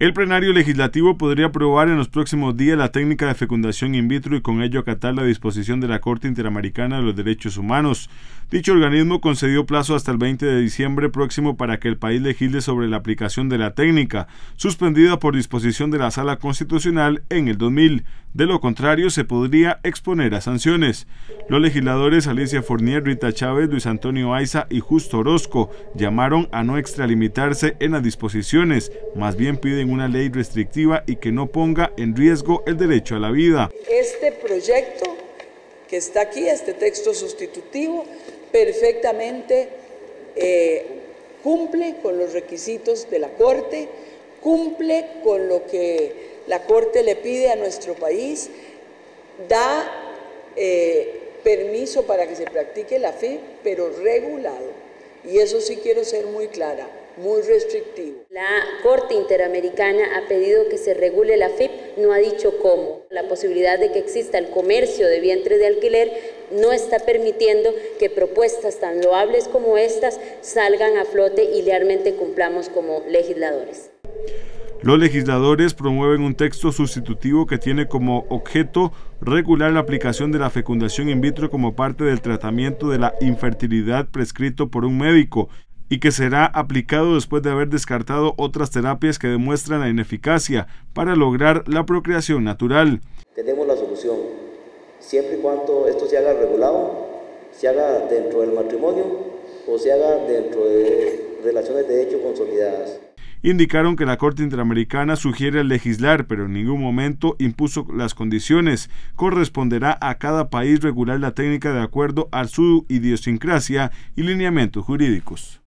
El plenario legislativo podría aprobar en los próximos días la técnica de fecundación in vitro y con ello acatar la disposición de la Corte Interamericana de los Derechos Humanos. Dicho organismo concedió plazo hasta el 20 de diciembre próximo para que el país legisle sobre la aplicación de la técnica, suspendida por disposición de la Sala Constitucional en el 2000. De lo contrario, se podría exponer a sanciones. Los legisladores Alicia Fournier, Rita Chávez, Luis Antonio Aiza y Justo Orozco llamaron a no extralimitarse en las disposiciones, más bien piden una ley restrictiva y que no ponga en riesgo el derecho a la vida. Este proyecto que está aquí, este texto sustitutivo, perfectamente eh, cumple con los requisitos de la Corte, cumple con lo que la Corte le pide a nuestro país, da eh, permiso para que se practique la fe, pero regulado. Y eso sí quiero ser muy clara, muy restrictivo. La Corte Interamericana ha pedido que se regule la FIP, no ha dicho cómo. La posibilidad de que exista el comercio de vientres de alquiler no está permitiendo que propuestas tan loables como estas salgan a flote y realmente cumplamos como legisladores. Los legisladores promueven un texto sustitutivo que tiene como objeto regular la aplicación de la fecundación in vitro como parte del tratamiento de la infertilidad prescrito por un médico y que será aplicado después de haber descartado otras terapias que demuestran la ineficacia para lograr la procreación natural. Tenemos la solución, siempre y cuando esto se haga regulado, se haga dentro del matrimonio o se haga dentro de relaciones de hecho consolidadas indicaron que la Corte Interamericana sugiere legislar, pero en ningún momento impuso las condiciones. Corresponderá a cada país regular la técnica de acuerdo a su idiosincrasia y lineamientos jurídicos.